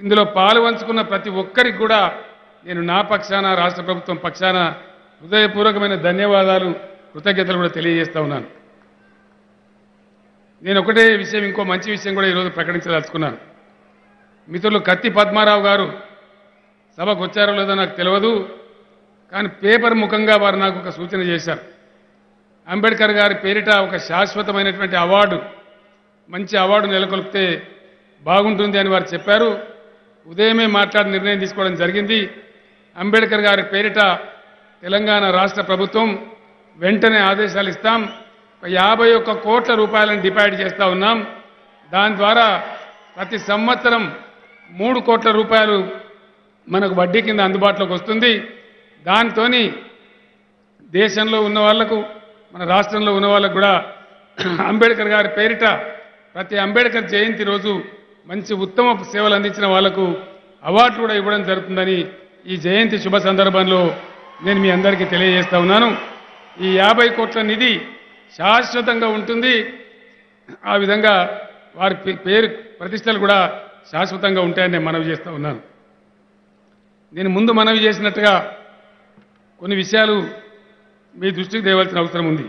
ఇందులో పాలు పంచుకున్న ప్రతి ఒక్కరికి కూడా నేను నా పక్షాన రాష్ట్ర ప్రభుత్వం పక్షాన హృదయపూర్వకమైన ధన్యవాదాలు కృతజ్ఞతలు కూడా తెలియజేస్తా ఉన్నాను. నేను ఒకటే విషయం ఇంకో మంచి విషయం కూడా ఈరోజు ప్రకటించదలుచుకున్నాను. మిత్రులు కత్తి పద్మారావు గారు సభకు వచ్చారో లేదో నాకు తెలియదు కానీ పేపర్ ముఖంగా వారు నాకు ఒక సూచన చేశారు. అంబేద్కర్ గారి పేరిట ఒక శాశ్వతమైనటువంటి అవార్డు మంచి అవార్డు నెలకొల్పితే బాగుంటుంది అని వారు చెప్పారు. ఉదయమే మాట్లాడి నిర్ణయం తీసుకోవడం జరిగింది. అంబేద్కర్ గారి పేరిట తెలంగాణ రాష్ట్ర ప్రభుత్వం వెంటనే ఆదేశాలు ఇస్తాం. ఒక యాభై ఒక్క కోట్ల రూపాయలను డిపాజిట్ చేస్తూ ఉన్నాం. దాని ద్వారా ప్రతి సంవత్సరం మూడు కోట్ల రూపాయలు మనకు వడ్డీ కింద అందుబాటులోకి వస్తుంది. దాంతో దేశంలో ఉన్న వాళ్ళకు మన రాష్ట్రంలో ఉన్న వాళ్ళకు కూడా అంబేద్కర్ గారి పేరిట ప్రతి అంబేద్కర్ జయంతి రోజు మంచి ఉత్తమ సేవలు అందించిన వాళ్ళకు అవార్డు కూడా ఇవ్వడం జరుగుతుందని ఈ జయంతి శుభ సందర్భంలో నేను మీ అందరికీ తెలియజేస్తా ఉన్నాను. ఈ యాభై కోట్ల నిధి శాశ్వతంగా ఉంటుంది. ఆ విధంగా వారి పే- పేరు ప్రతిష్టలు కూడా శాశ్వతంగా ఉంటాయని నేను మనవి చేస్తూ ఉన్నాను. నేను ముందు మనవి చేసినట్టుగా కొన్ని విషయాలు మీ దృష్టికి తేవాల్సిన అవసరం ఉంది.